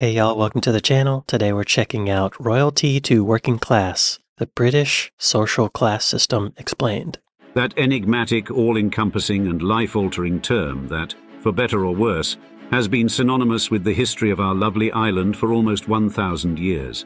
Hey y'all, welcome to the channel. Today we're checking out Royalty to Working Class, the British social class system explained. That enigmatic, all-encompassing and life-altering term that, for better or worse, has been synonymous with the history of our lovely island for almost 1,000 years.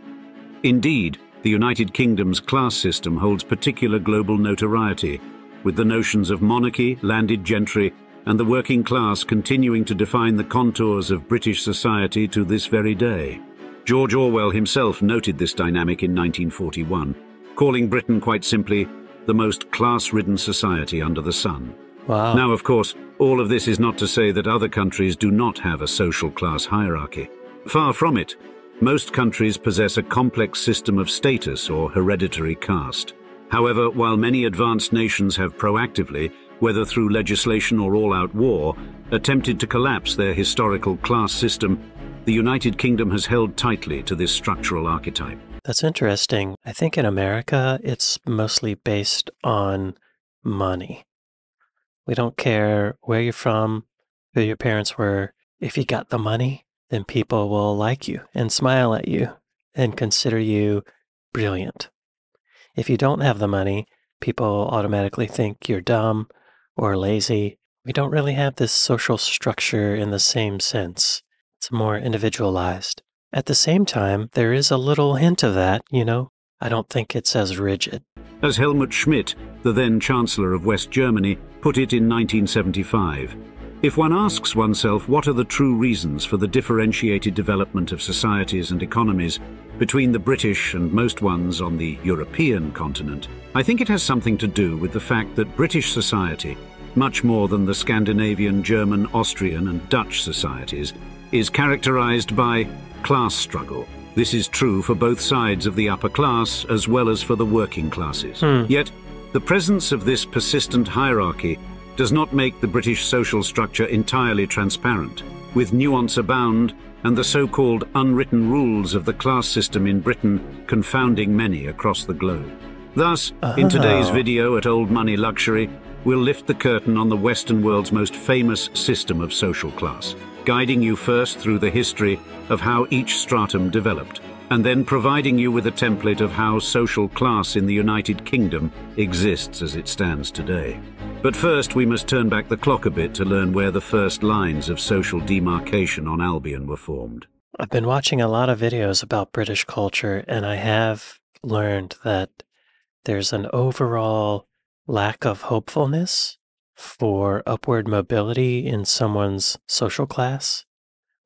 Indeed, the United Kingdom's class system holds particular global notoriety, with the notions of monarchy, landed gentry, and the working class continuing to define the contours of British society to this very day. George Orwell himself noted this dynamic in 1941, calling Britain quite simply the most class-ridden society under the sun. Wow. Now, of course, all of this is not to say that other countries do not have a social class hierarchy. Far from it. Most countries possess a complex system of status or hereditary caste. However, while many advanced nations have proactively, whether through legislation or all-out war, attempted to collapse their historical class system, the United Kingdom has held tightly to this structural archetype. That's interesting. I think in America, it's mostly based on money. We don't care where you're from, who your parents were. If you got the money, then people will like you and smile at you and consider you brilliant. If you don't have the money, people automatically think you're dumb or lazy. We don't really have this social structure in the same sense. It's more individualized. At the same time, there is a little hint of that, you know. I don't think it's as rigid. As Helmut Schmidt, the then Chancellor of West Germany, put it in 1975, if one asks oneself what are the true reasons for the differentiated development of societies and economies between the British and most ones on the European continent, I think it has something to do with the fact that British society, much more than the Scandinavian, German, Austrian and Dutch societies, is characterized by class struggle. This is true for both sides of the upper class as well as for the working classes. Hmm. Yet, the presence of this persistent hierarchy does not make the British social structure entirely transparent. With nuance abound and the so-called unwritten rules of the class system in Britain confounding many across the globe. Thus, in today's Oh. video at Old Money Luxury, we'll lift the curtain on the Western world's most famous system of social class, guiding you first through the history of how each stratum developed, and then providing you with a template of how social class in the United Kingdom exists as it stands today. But first, we must turn back the clock a bit to learn where the first lines of social demarcation on Albion were formed. I've been watching a lot of videos about British culture, and I have learned that there's an overall lack of hopefulness for upward mobility in someone's social class.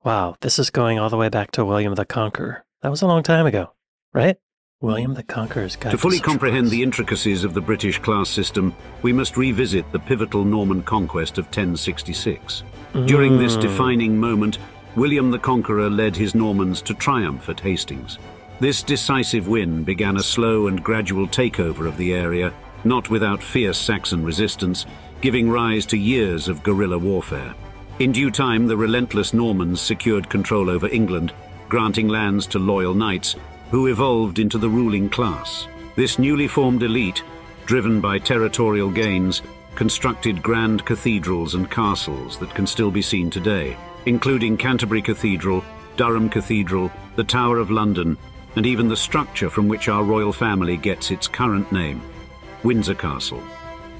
Wow, this is going all the way back to William the Conqueror. That was a long time ago, right? William the Conqueror's guide To fully comprehend the intricacies of the British class system, we must revisit the pivotal Norman conquest of 1066. During this Mm. defining moment, William the Conqueror led his Normans to triumph at Hastings. This decisive win began a slow and gradual takeover of the area, not without fierce Saxon resistance, giving rise to years of guerrilla warfare. In due time, the relentless Normans secured control over England, granting lands to loyal knights, who evolved into the ruling class. This newly formed elite, driven by territorial gains, constructed grand cathedrals and castles that can still be seen today, including Canterbury Cathedral, Durham Cathedral, the Tower of London, and even the structure from which our royal family gets its current name, Windsor Castle.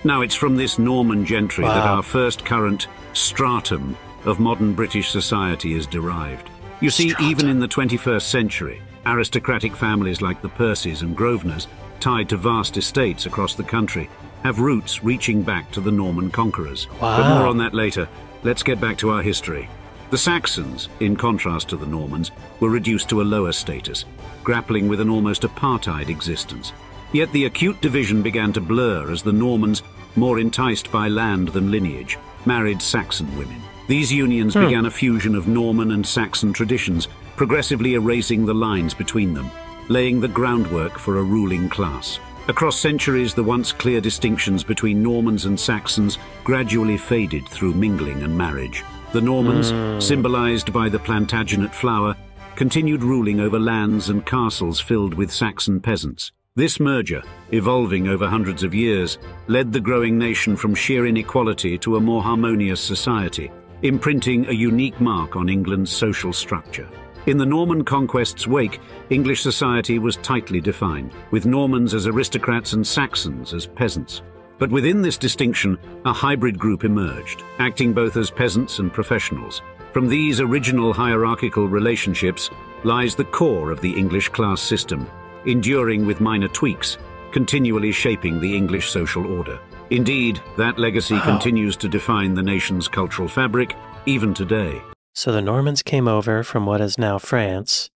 Now, it's from this Norman gentry that our first current stratum of modern British society is derived. You see, even in the 21st century, aristocratic families like the Percys and Grosvenors, tied to vast estates across the country, have roots reaching back to the Norman conquerors. But more on that later. Let's get back to our history. The Saxons, in contrast to the Normans, were reduced to a lower status, grappling with an almost apartheid existence. Yet the acute division began to blur as the Normans, more enticed by land than lineage, married Saxon women. These unions hmm. began a fusion of Norman and Saxon traditions, progressively erasing the lines between them, laying the groundwork for a ruling class. Across centuries, the once clear distinctions between Normans and Saxons gradually faded through mingling and marriage. The Normans, hmm. symbolized by the Plantagenet flower, continued ruling over lands and castles filled with Saxon peasants. This merger, evolving over hundreds of years, led the growing nation from sheer inequality to a more harmonious society, imprinting a unique mark on England's social structure. In the Norman conquest's wake, English society was tightly defined, with Normans as aristocrats and Saxons as peasants. But within this distinction, a hybrid group emerged, acting both as peasants and professionals. From these original hierarchical relationships lies the core of the English class system, enduring with minor tweaks, continually shaping the English social order. Indeed, that legacy continues to define the nation's cultural fabric, even today. So the Normans came over from what is now France,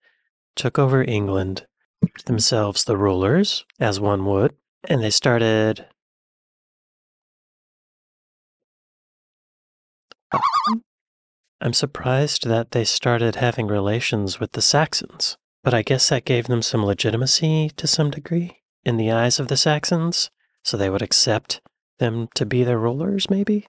took over England, themselves the rulers, as one would, and they started I'm surprised that they started having relations with the Saxons, but I guess that gave them some legitimacy to some degree in the eyes of the Saxons, so they would accept them to be their rulers, maybe?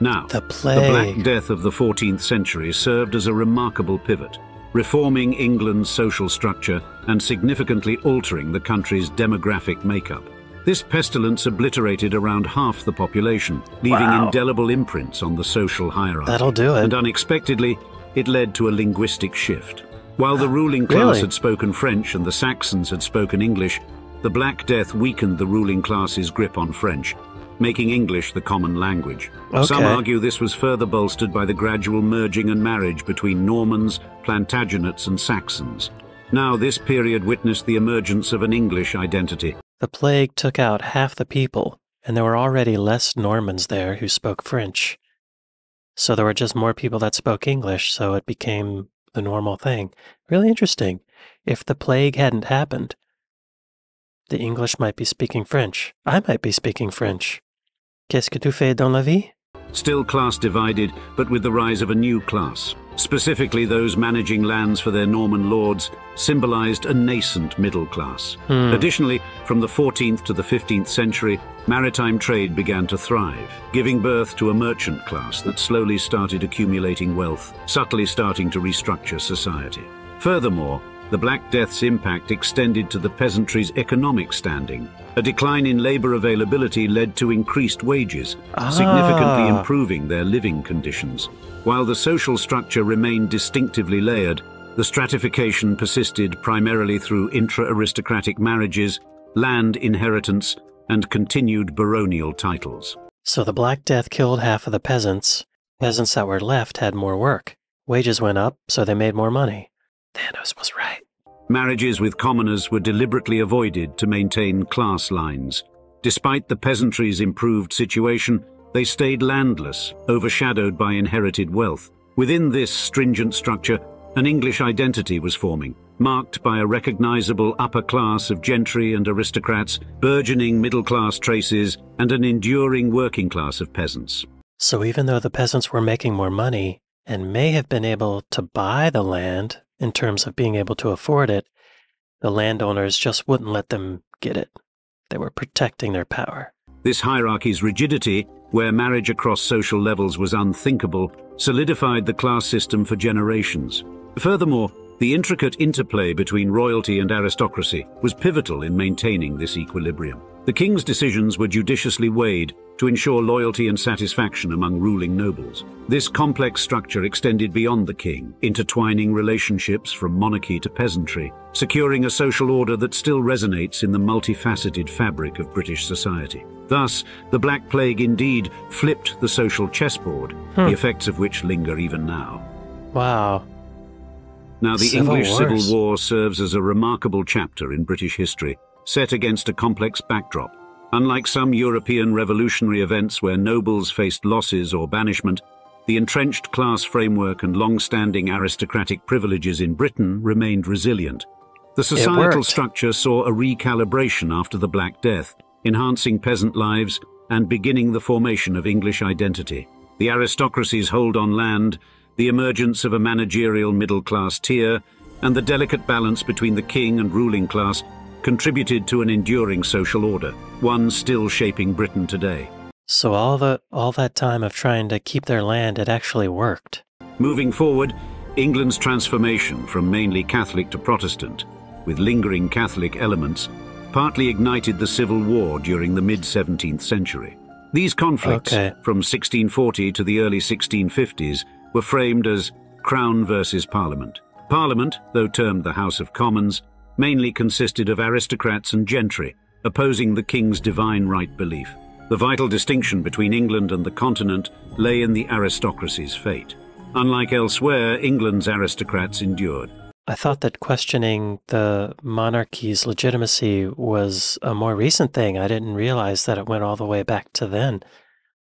Now, The the. Black Death of the 14th century served as a remarkable pivot, reforming England's social structure and significantly altering the country's demographic makeup. This pestilence obliterated around half the population, leaving Wow. indelible imprints on the social hierarchy. That'll do it. And unexpectedly, it led to a linguistic shift. While the ruling class Really? had spoken French and the Saxons had spoken English, the Black Death weakened the ruling class's grip on French, making English the common language. Some argue this was further bolstered by the gradual merging and marriage between Normans, Plantagenets, and Saxons. Now, this period witnessed the emergence of an English identity. The plague took out half the people, and there were already less Normans there who spoke French. So there were just more people that spoke English, so it became the normal thing. Really interesting. If the plague hadn't happened, the English might be speaking French. I might be speaking French. Qu'est-ce que tu fais dans la vie? Still class divided, but with the rise of a new class. Specifically, those managing lands for their Norman lords symbolized a nascent middle class. Hmm. Additionally, from the 14th to the 15th century, maritime trade began to thrive, giving birth to a merchant class that slowly started accumulating wealth, subtly starting to restructure society. Furthermore, the Black Death's impact extended to the peasantry's economic standing. A decline in labor availability led to increased wages, significantly Ah. improving their living conditions. While the social structure remained distinctively layered, the stratification persisted primarily through intra-aristocratic marriages, land inheritance, and continued baronial titles. So the Black Death killed half of the peasants. Peasants that were left had more work. Wages went up, so they made more money. Thanos was right. Marriages with commoners were deliberately avoided to maintain class lines. Despite the peasantry's improved situation, they stayed landless, overshadowed by inherited wealth. Within this stringent structure, an English identity was forming, marked by a recognizable upper class of gentry and aristocrats, burgeoning middle-class traces, and an enduring working class of peasants. So even though the peasants were making more money and may have been able to buy the land in terms of being able to afford it, the landowners just wouldn't let them get it. They were protecting their power. This hierarchy's rigidity, where marriage across social levels was unthinkable, solidified the class system for generations. Furthermore, the intricate interplay between royalty and aristocracy was pivotal in maintaining this equilibrium. The king's decisions were judiciously weighed to ensure loyalty and satisfaction among ruling nobles. This complex structure extended beyond the king, intertwining relationships from monarchy to peasantry, securing a social order that still resonates in the multifaceted fabric of British society. Thus, the Black Plague indeed flipped the social chessboard, Hmm. the effects of which linger even now. Wow. Now, the Civil English Wars. Civil War serves as a remarkable chapter in British history, set against a complex backdrop. Unlike some European revolutionary events where nobles faced losses or banishment, the entrenched class framework and long-standing aristocratic privileges in Britain remained resilient. The societal structure saw a recalibration after the Black Death, enhancing peasant lives and beginning the formation of English identity. The aristocracy's hold on land, the emergence of a managerial middle-class tier, and the delicate balance between the king and ruling class contributed to an enduring social order, one still shaping Britain today. So all the all that time of trying to keep their land, it actually worked. Moving forward, England's transformation from mainly Catholic to Protestant, with lingering Catholic elements, partly ignited the Civil War during the mid-17th century. These conflicts, Okay. from 1640 to the early 1650s, were framed as Crown versus Parliament. Parliament, though termed the House of Commons, mainly consisted of aristocrats and gentry, opposing the king's divine right belief. The vital distinction between England and the continent lay in the aristocracy's fate. Unlike elsewhere, England's aristocrats endured. I thought that questioning the monarchy's legitimacy was a more recent thing. I didn't realize that it went all the way back to then.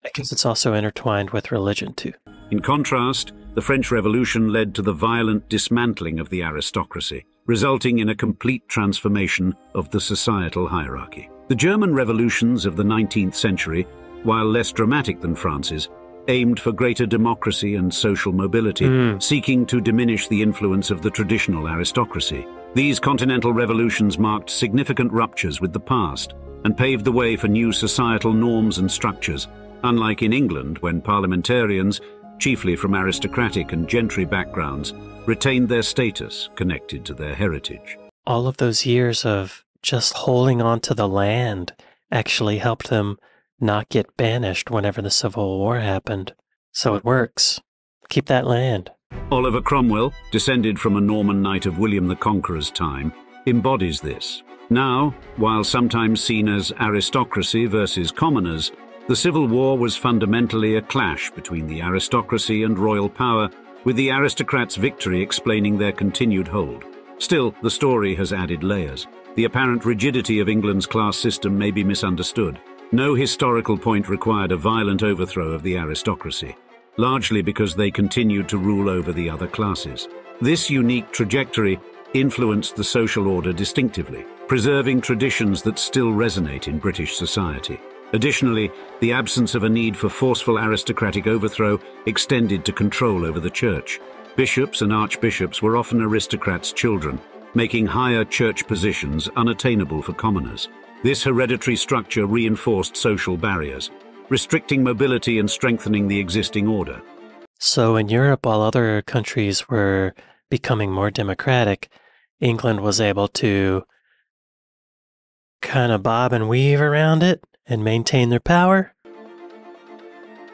I guess it's also intertwined with religion, too. In contrast, the French Revolution led to the violent dismantling of the aristocracy, resulting in a complete transformation of the societal hierarchy. The German revolutions of the 19th century, while less dramatic than France's, aimed for greater democracy and social mobility, mm. seeking to diminish the influence of the traditional aristocracy. These continental revolutions marked significant ruptures with the past and paved the way for new societal norms and structures, unlike in England when parliamentarians, chiefly from aristocratic and gentry backgrounds, retained their status connected to their heritage. All of those years of just holding on to the land actually helped them not get banished whenever the Civil War happened. So it works. Keep that land. Oliver Cromwell, descended from a Norman knight of William the Conqueror's time, embodies this. Now, while sometimes seen as aristocracy versus commoners, the Civil War was fundamentally a clash between the aristocracy and royal power, with the aristocrats' victory explaining their continued hold. Still, the story has added layers. The apparent rigidity of England's class system may be misunderstood. No historical point required a violent overthrow of the aristocracy, largely because they continued to rule over the other classes. This unique trajectory influenced the social order distinctively, preserving traditions that still resonate in British society. Additionally, the absence of a need for forceful aristocratic overthrow extended to control over the church. Bishops and archbishops were often aristocrats' children, making higher church positions unattainable for commoners. This hereditary structure reinforced social barriers, restricting mobility and strengthening the existing order. So in Europe, while other countries were becoming more democratic, England was able to kind of bob and weave around it and maintain their power.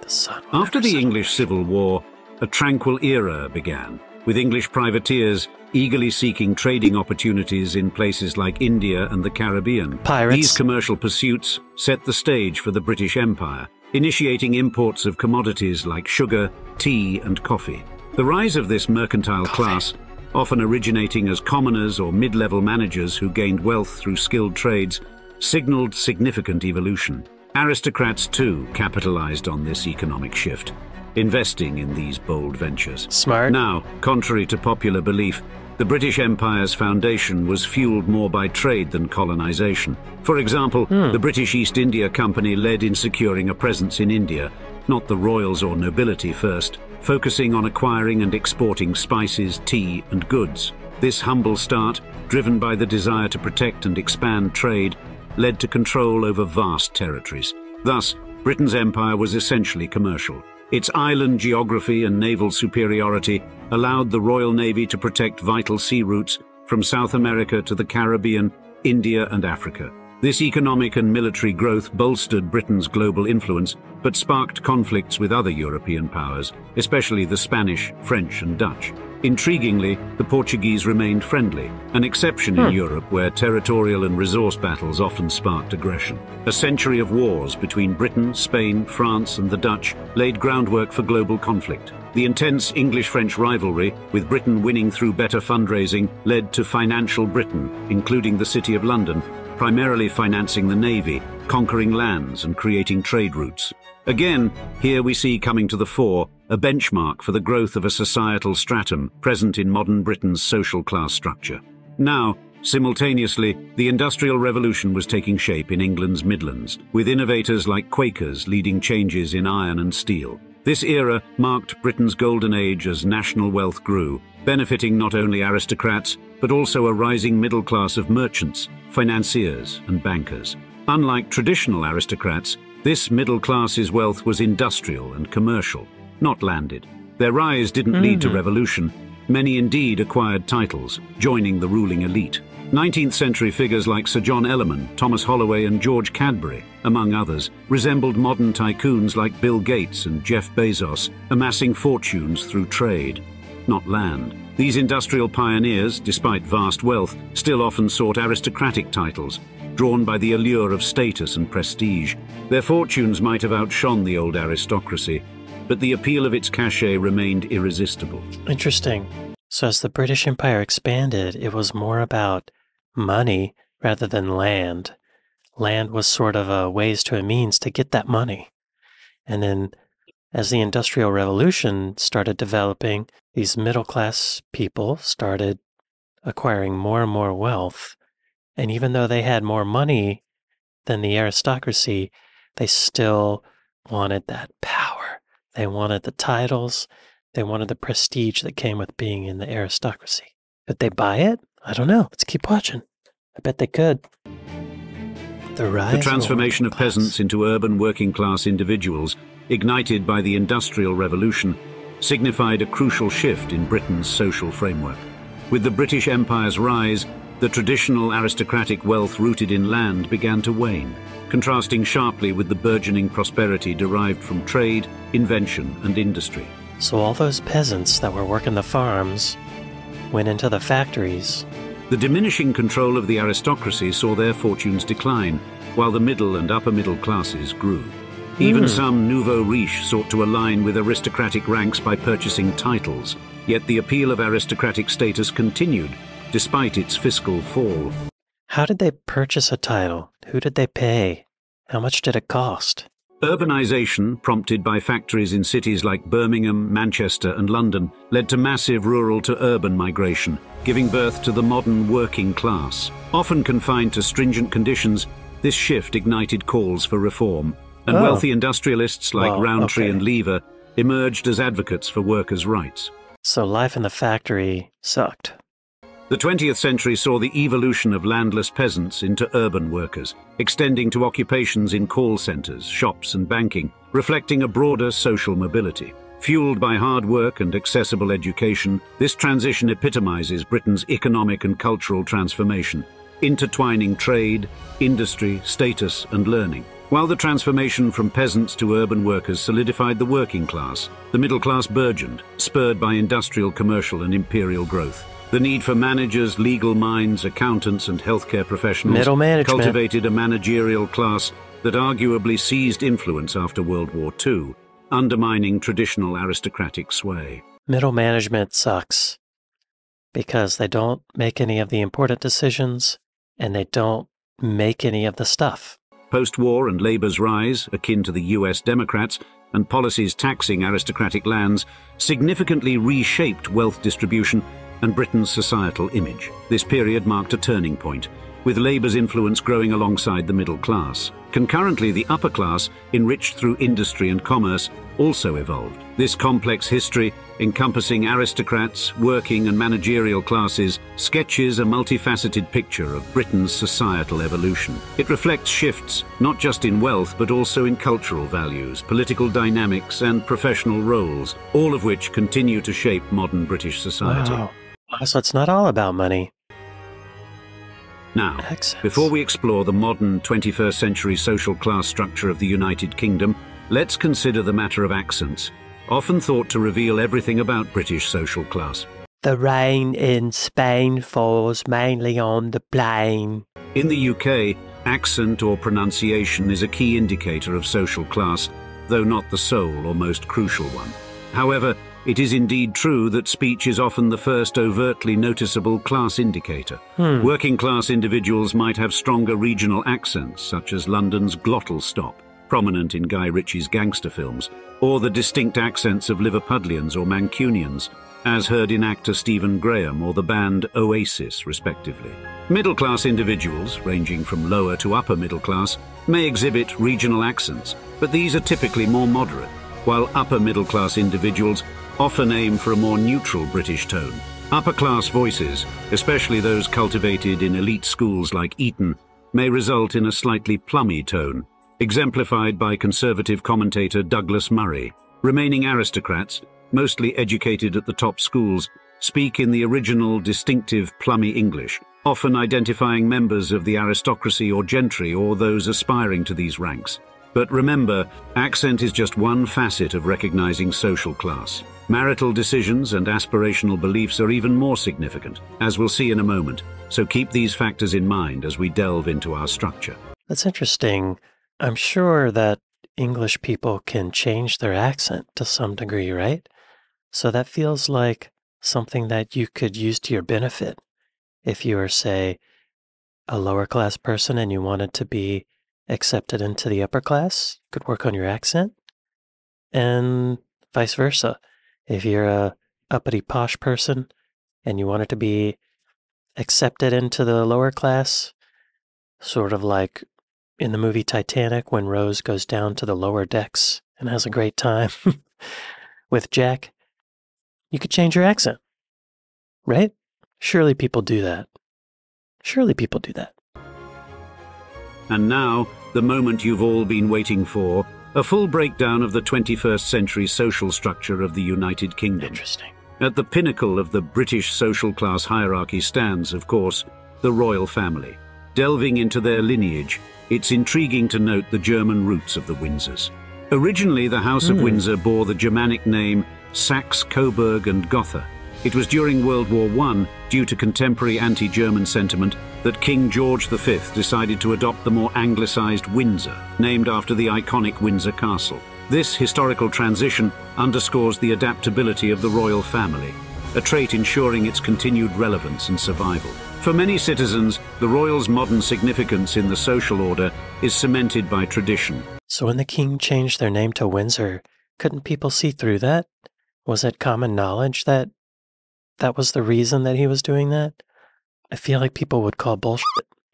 The After the English Civil War, a tranquil era began, with English privateers eagerly seeking trading opportunities in places like India and the Caribbean. Pirates. These commercial pursuits set the stage for the British Empire, initiating imports of commodities like sugar, tea and coffee. The rise of this mercantile coffee. class, often originating as commoners or mid-level managers who gained wealth through skilled trades, signaled significant evolution. Aristocrats too capitalized on this economic shift, investing in these bold ventures. Smart. Now, contrary to popular belief, the British Empire's foundation was fueled more by trade than colonization. For example, hmm. the British East India Company led in securing a presence in India, not the royals or nobility first, focusing on acquiring and exporting spices, tea and goods. This humble start, driven by the desire to protect and expand trade, led to control over vast territories. Thus, Britain's empire was essentially commercial. Its island geography and naval superiority allowed the Royal Navy to protect vital sea routes from South America to the Caribbean, India and Africa. This economic and military growth bolstered Britain's global influence, but sparked conflicts with other European powers, especially the Spanish, French and Dutch. Intriguingly, the Portuguese remained friendly, an exception in hmm. Europe where territorial and resource battles often sparked aggression. A century of wars between Britain, Spain, France and the Dutch laid groundwork for global conflict. The intense English-French rivalry, with Britain winning through better fundraising, led to financial Britain, including the City of London, primarily financing the navy, conquering lands and creating trade routes. Again, here we see coming to the fore a benchmark for the growth of a societal stratum present in modern Britain's social class structure. Now, simultaneously, the Industrial Revolution was taking shape in England's Midlands, with innovators like Quakers leading changes in iron and steel. This era marked Britain's golden age as national wealth grew, benefiting not only aristocrats, but also a rising middle class of merchants, financiers and bankers. Unlike traditional aristocrats, this middle class's wealth was industrial and commercial not landed. Their rise didn't mm. lead to hmm. revolution. Many indeed acquired titles, joining the ruling elite. 19th century figures like Sir John Ellerman, Thomas Holloway and George Cadbury, among others, resembled modern tycoons like Bill Gates and Jeff Bezos, amassing fortunes through trade. not land. These industrial pioneers, despite vast wealth, still often sought aristocratic titles, drawn by the allure of status and prestige. Their fortunes might have outshone the old aristocracy, but the appeal of its cachet remained irresistible. Interesting. So, as the British Empire expanded, it was more about money rather than land. Land was sort of a ways to a means to get that money. And then, as the Industrial Revolution started developing, these middle class people started acquiring more and more wealth. And even though they had more money than the aristocracy, they still wanted that power. They wanted the titles. They wanted the prestige that came with being in the aristocracy. Could they buy it? I don't know. Let's keep watching. I bet they could. The, rise the transformation of peasants into urban working class individuals, ignited by the Industrial Revolution, signified a crucial shift in Britain's social framework. With the British Empire's rise, the traditional aristocratic wealth rooted in land began to wane, contrasting sharply with the burgeoning prosperity derived from trade, invention and industry. So all those peasants that were working the farms went into the factories. The diminishing control of the aristocracy saw their fortunes decline, while the middle and upper middle classes grew. Even mm. some nouveau riche sought to align with aristocratic ranks by purchasing titles, yet the appeal of aristocratic status continued, despite its fiscal fall. How did they purchase a title? Who did they pay? How much did it cost? Urbanization, prompted by factories in cities like Birmingham, Manchester and London, led to massive rural to urban migration, giving birth to the modern working class. Often confined to stringent conditions, this shift ignited calls for reform, and oh. wealthy industrialists like well, Rowntree okay. and Lever emerged as advocates for workers' rights. So life in the factory sucked. The 20th century saw the evolution of landless peasants into urban workers, extending to occupations in call centres, shops and banking, reflecting a broader social mobility. Fueled by hard work and accessible education, this transition epitomizes Britain's economic and cultural transformation, intertwining trade, industry, status and learning. While the transformation from peasants to urban workers solidified the working class, the middle class burgeoned, spurred by industrial, commercial and imperial growth. The need for managers, legal minds, accountants and healthcare professionals cultivated a managerial class that arguably seized influence after World War II, undermining traditional aristocratic sway. Middle management sucks because they don't make any of the important decisions and they don't make any of the stuff. Post-war and Labour's rise, akin to the US Democrats, and policies taxing aristocratic lands significantly reshaped wealth distribution and Britain's societal image. This period marked a turning point, with Labour's influence growing alongside the middle class. Concurrently, the upper class, enriched through industry and commerce, also evolved. This complex history, encompassing aristocrats, working and managerial classes, sketches a multifaceted picture of Britain's societal evolution. It reflects shifts, not just in wealth, but also in cultural values, political dynamics and professional roles, all of which continue to shape modern British society. Wow. So it's not all about money. Now, before we explore the modern 21st century social class structure of the United Kingdom, let's consider the matter of accents, often thought to reveal everything about British social class. The rain in Spain falls mainly on the plain. In the UK, accent or pronunciation is a key indicator of social class, though not the sole or most crucial one. However, it is indeed true that speech is often the first overtly noticeable class indicator. Hmm. Working class individuals might have stronger regional accents, such as London's glottal stop, prominent in Guy Ritchie's gangster films, or the distinct accents of Liverpudlians or Mancunians, as heard in actor Stephen Graham or the band Oasis, respectively. Middle-class individuals, ranging from lower to upper middle class, may exhibit regional accents, but these are typically more moderate, while upper middle-class individuals often aim for a more neutral British tone. Upper-class voices, especially those cultivated in elite schools like Eton, may result in a slightly plummy tone, exemplified by conservative commentator Douglas Murray. Remaining aristocrats, mostly educated at the top schools, speak in the original distinctive plummy English, often identifying members of the aristocracy or gentry or those aspiring to these ranks. But remember, accent is just one facet of recognizing social class. Marital decisions and aspirational beliefs are even more significant, as we'll see in a moment, so keep these factors in mind as we delve into our structure. That's interesting. I'm sure that English people can change their accent to some degree, right? So that feels like something that you could use to your benefit if you were, say, a lower class person and you wanted to be accepted into the upper class, could work on your accent, and vice versa. If you're a uppity posh person and you wanted to be accepted into the lower class, sort of like in the movie Titanic when Rose goes down to the lower decks and has a great time with Jack, you could change your accent, right? Surely people do that. Surely people do that. And now, the moment you've all been waiting for, a full breakdown of the 21st century social structure of the United Kingdom. Interesting. At the pinnacle of the British social class hierarchy stands, of course, the royal family. Delving into their lineage, it's intriguing to note the German roots of the Windsors. Originally, the House of Hmm. Windsor bore the Germanic name Saxe-Coburg and Gotha. It was during World War I, due to contemporary anti-German sentiment, that King George V decided to adopt the more anglicised Windsor, named after the iconic Windsor Castle. This historical transition underscores the adaptability of the royal family, a trait ensuring its continued relevance and survival. For many citizens, the royals' modern significance in the social order is cemented by tradition. So when the king changed their name to Windsor, couldn't people see through that? Was it common knowledge that that was the reason that he was doing that? I feel like people would call bullshit.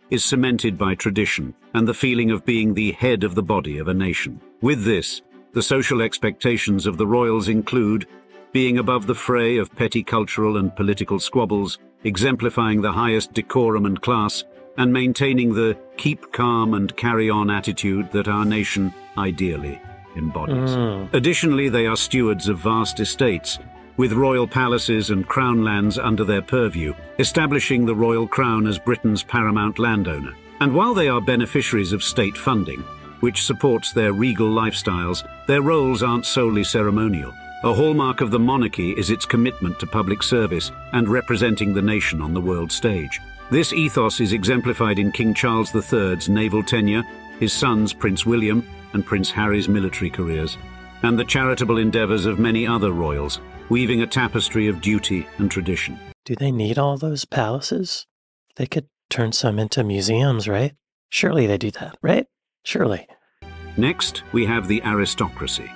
is cemented by tradition and the feeling of being the head of the body of a nation. With this, the social expectations of the royals include being above the fray of petty cultural and political squabbles, exemplifying the highest decorum and class, and maintaining the keep calm and carry on attitude that our nation ideally embodies. Mm. Additionally, they are stewards of vast estates, with royal palaces and crown lands under their purview, establishing the royal crown as Britain's paramount landowner. And while they are beneficiaries of state funding, which supports their regal lifestyles, their roles aren't solely ceremonial. A hallmark of the monarchy is its commitment to public service and representing the nation on the world stage. This ethos is exemplified in King Charles III's naval tenure, his sons Prince William and Prince Harry's military careers, and the charitable endeavours of many other royals, weaving a tapestry of duty and tradition. Do they need all those palaces? They could turn some into museums, right? Surely they do that, right? Surely. Next, we have the aristocracy.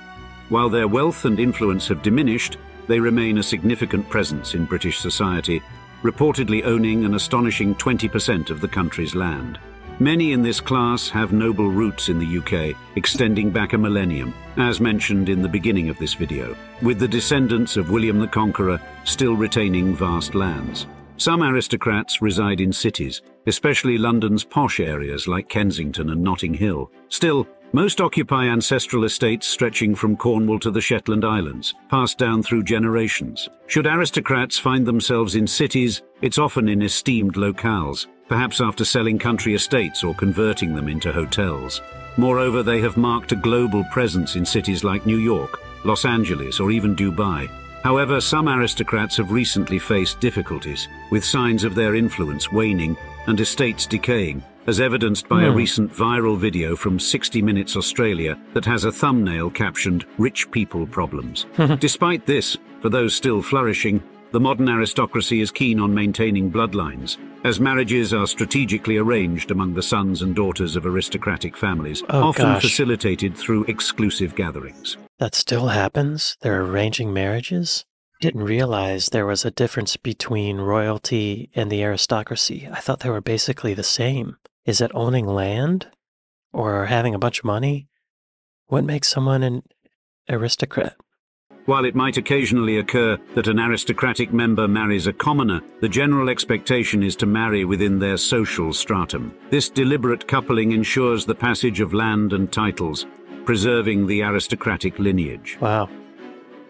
While their wealth and influence have diminished, they remain a significant presence in British society, reportedly owning an astonishing 20% of the country's land. Many in this class have noble roots in the UK, extending back a millennium, as mentioned in the beginning of this video, with the descendants of William the Conqueror still retaining vast lands. Some aristocrats reside in cities, especially London's posh areas like Kensington and Notting Hill. Still, most occupy ancestral estates stretching from Cornwall to the Shetland Islands, passed down through generations. Should aristocrats find themselves in cities, it's often in esteemed locales, perhaps after selling country estates or converting them into hotels. Moreover, they have marked a global presence in cities like New York, Los Angeles, or even Dubai. However, some aristocrats have recently faced difficulties, with signs of their influence waning and estates decaying, as evidenced by a Hmm. recent viral video from 60 Minutes Australia that has a thumbnail captioned Rich People Problems. Despite this, for those still flourishing, the modern aristocracy is keen on maintaining bloodlines, as marriages are strategically arranged among the sons and daughters of aristocratic families, Oh, often gosh. facilitated through exclusive gatherings. That still happens? They're arranging marriages? Didn't realize there was a difference between royalty and the aristocracy. I thought they were basically the same. Is it owning land or having a bunch of money? What makes someone an aristocrat? While it might occasionally occur that an aristocratic member marries a commoner, the general expectation is to marry within their social stratum. This deliberate coupling ensures the passage of land and titles, preserving the aristocratic lineage. Wow.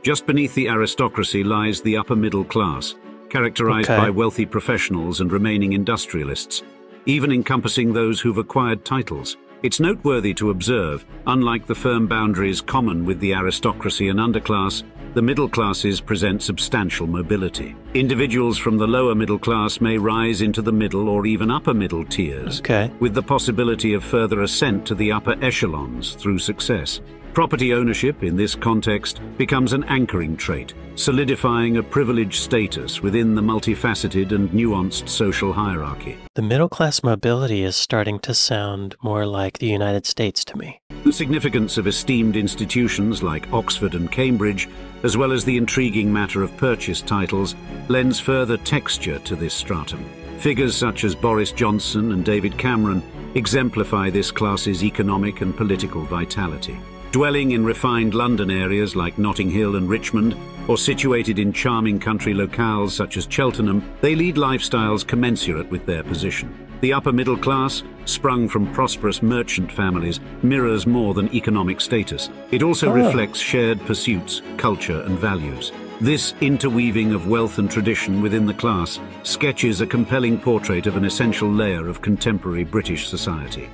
Just beneath the aristocracy lies the upper middle class, characterized Okay. by wealthy professionals and remaining industrialists, even encompassing those who've acquired titles. It's noteworthy to observe, unlike the firm boundaries common with the aristocracy and underclass, the middle classes present substantial mobility. Individuals from the lower middle class may rise into the middle or even upper middle tiers, Okay. with the possibility of further ascent to the upper echelons through success. Property ownership, in this context, becomes an anchoring trait, solidifying a privileged status within the multifaceted and nuanced social hierarchy. The middle class mobility is starting to sound more like the United States to me. The significance of esteemed institutions like Oxford and Cambridge, as well as the intriguing matter of purchase titles, lends further texture to this stratum. Figures such as Boris Johnson and David Cameron exemplify this class's economic and political vitality. Dwelling in refined London areas like Notting Hill and Richmond, or situated in charming country locales such as Cheltenham, they lead lifestyles commensurate with their position. The upper middle class, sprung from prosperous merchant families, mirrors more than economic status. It also Oh. reflects shared pursuits, culture and values. This interweaving of wealth and tradition within the class sketches a compelling portrait of an essential layer of contemporary British society.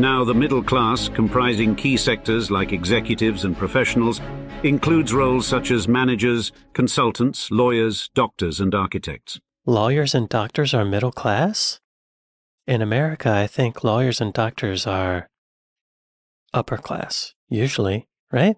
Now, the middle class, comprising key sectors like executives and professionals, includes roles such as managers, consultants, lawyers, doctors, and architects. Lawyers and doctors are middle class? In America, I think lawyers and doctors are upper class, usually, right?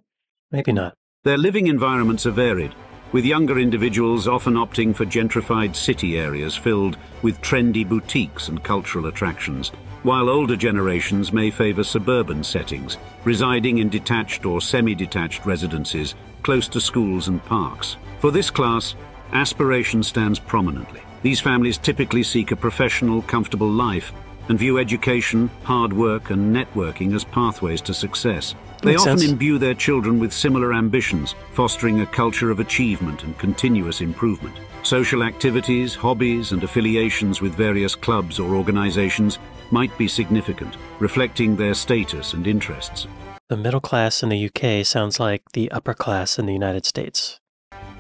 Maybe not. Their living environments are varied, with younger individuals often opting for gentrified city areas filled with trendy boutiques and cultural attractions, while older generations may favor suburban settings, residing in detached or semi-detached residences close to schools and parks. For this class, aspiration stands prominently. These families typically seek a professional, comfortable life and view education, hard work and networking as pathways to success. They Makes often sense. imbue their children with similar ambitions, fostering a culture of achievement and continuous improvement. Social activities, hobbies, and affiliations with various clubs or organizations might be significant, reflecting their status and interests. The middle class in the UK sounds like the upper class in the United States.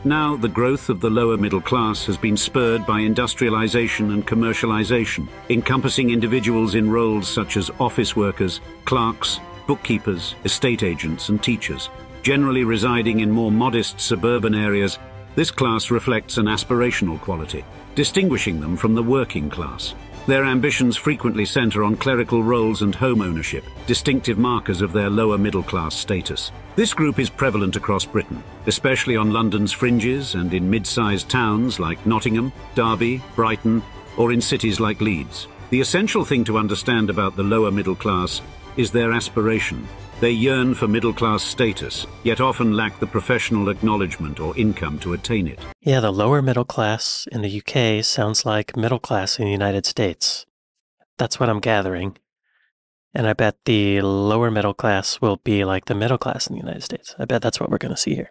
Now, the growth of the lower middle class has been spurred by industrialization and commercialization, encompassing individuals in roles such as office workers, clerks, bookkeepers, estate agents, and teachers. Generally residing in more modest suburban areas, this class reflects an aspirational quality, distinguishing them from the working class. Their ambitions frequently center on clerical roles and home ownership, distinctive markers of their lower middle class status. This group is prevalent across Britain, especially on London's fringes and in mid-sized towns like Nottingham, Derby, Brighton, or in cities like Leeds. The essential thing to understand about the lower middle class is their aspiration. They yearn for middle class status, yet often lack the professional acknowledgement or income to attain it. Yeah, the lower middle class in the UK sounds like middle class in the United States. That's what I'm gathering. And I bet the lower middle class will be like the middle class in the United States. I bet that's what we're going to see here.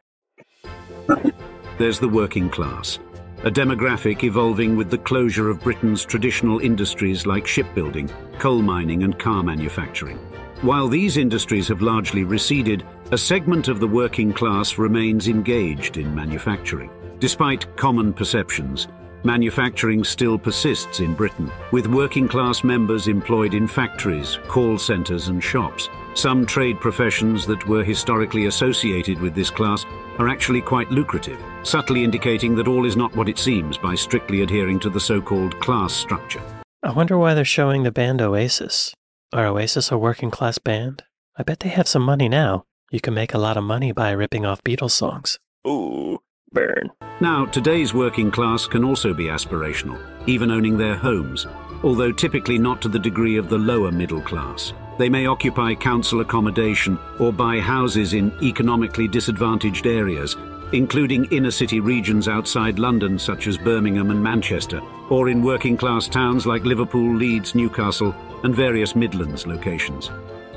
There's the working class, a demographic evolving with the closure of Britain's traditional industries like shipbuilding, coal mining, and car manufacturing. While these industries have largely receded, a segment of the working class remains engaged in manufacturing. Despite common perceptions, manufacturing still persists in Britain, with working class members employed in factories, call centres, and shops. Some trade professions that were historically associated with this class are actually quite lucrative, subtly indicating that all is not what it seems by strictly adhering to the so-called class structure. I wonder why they're showing the band Oasis. Are Oasis a working class band? I bet they have some money now. You can make a lot of money by ripping off Beatles songs. Ooh, burn. Now, today's working class can also be aspirational, even owning their homes, although typically not to the degree of the lower middle class. They may occupy council accommodation or buy houses in economically disadvantaged areas, including inner city regions outside London such as Birmingham and Manchester, or in working class towns like Liverpool, Leeds, Newcastle, and various Midlands locations.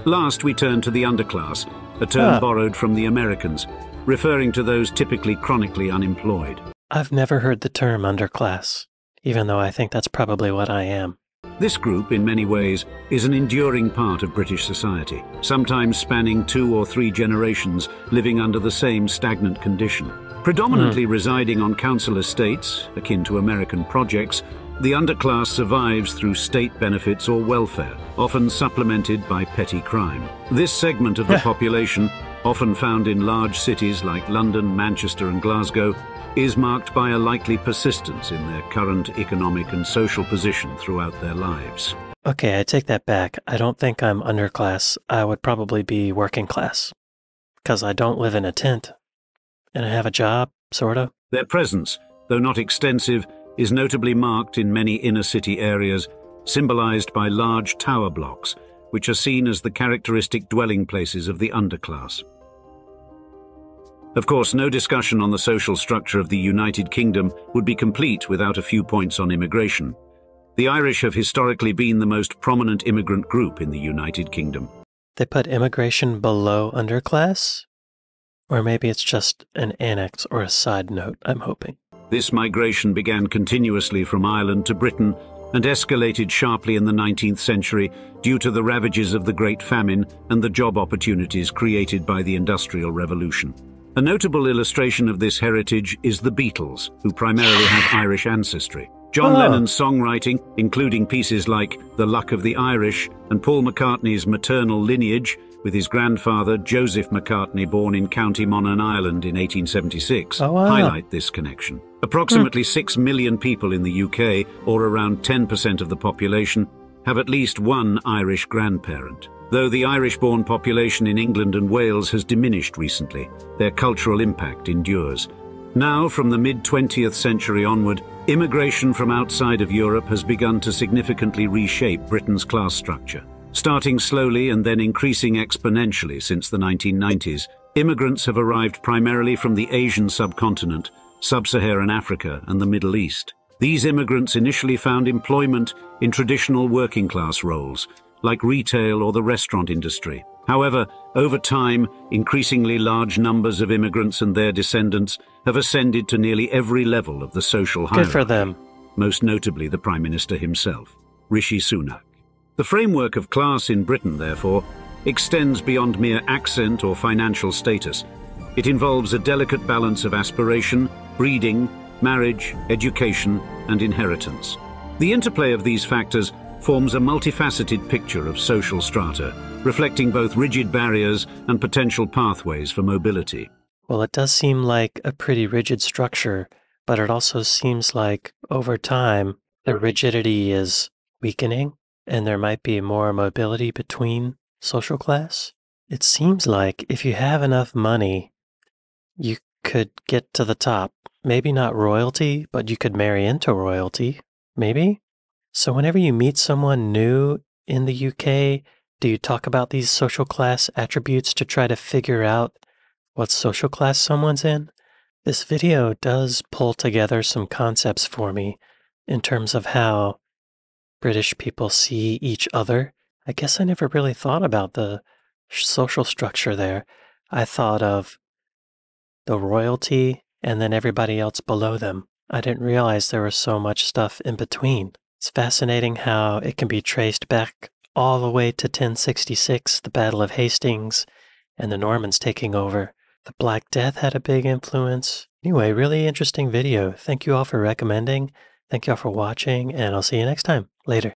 Last, we turn to the underclass, a term Ah. borrowed from the Americans, referring to those typically chronically unemployed. I've never heard the term underclass, even though I think that's probably what I am. This group, in many ways, is an enduring part of British society, sometimes spanning two or three generations living under the same stagnant condition. Predominantly hmm. residing on council estates, akin to American projects, The underclass survives through state benefits or welfare, often supplemented by petty crime. This segment of the population, often found in large cities like London, Manchester and Glasgow, is marked by a likely persistence in their current economic and social position throughout their lives. Okay, I take that back. I don't think I'm underclass. I would probably be working class. Because I don't live in a tent. And I have a job, sorta. Their presence, though not extensive, is notably marked in many inner city areas, symbolized by large tower blocks, which are seen as the characteristic dwelling places of the underclass. Of course, no discussion on the social structure of the United Kingdom would be complete without a few points on immigration. The Irish have historically been the most prominent immigrant group in the United Kingdom. They put immigration below underclass? Or maybe it's just an annex or a side note, I'm hoping. This migration began continuously from Ireland to Britain and escalated sharply in the 19th century due to the ravages of the Great Famine and the job opportunities created by the Industrial Revolution. A notable illustration of this heritage is the Beatles, who primarily have Irish ancestry. John Oh. Lennon's songwriting, including pieces like The Luck of the Irish, and Paul McCartney's maternal lineage, with his grandfather Joseph McCartney born in County Monaghan, Ireland in 1876, Oh, wow. highlight this connection. Approximately hmm. 6 million people in the UK, or around 10% of the population, have at least one Irish grandparent. Though the Irish-born population in England and Wales has diminished recently, their cultural impact endures. Now, from the mid-20th century onward, immigration from outside of Europe has begun to significantly reshape Britain's class structure. Starting slowly and then increasing exponentially since the 1990s, immigrants have arrived primarily from the Asian subcontinent, sub-Saharan Africa and the Middle East. These immigrants initially found employment in traditional working class roles, like retail or the restaurant industry. However, over time, increasingly large numbers of immigrants and their descendants have ascended to nearly every level of the social hierarchy Good for them. most notably the Prime Minister himself, Rishi Sunak. The framework of class in Britain, therefore, extends beyond mere accent or financial status. It involves a delicate balance of aspiration, breeding, marriage, education, and inheritance. The interplay of these factors forms a multifaceted picture of social strata, reflecting both rigid barriers and potential pathways for mobility. Well, it does seem like a pretty rigid structure, but it also seems like over time the rigidity is weakening and there might be more mobility between social class. It seems like if you have enough money, you could get to the top. Maybe not royalty, but you could marry into royalty. Maybe? So, whenever you meet someone new in the UK, do you talk about these social class attributes to try to figure out what social class someone's in? This video does pull together some concepts for me in terms of how British people see each other. I guess I never really thought about the social structure there. I thought of the royalty and then everybody else below them. I didn't realize there was so much stuff in between. It's fascinating how it can be traced back all the way to 1066, the Battle of Hastings, and the Normans taking over. The Black Death had a big influence. Anyway, really interesting video. Thank you all for recommending. Thank you all for watching, and I'll see you next time. Later.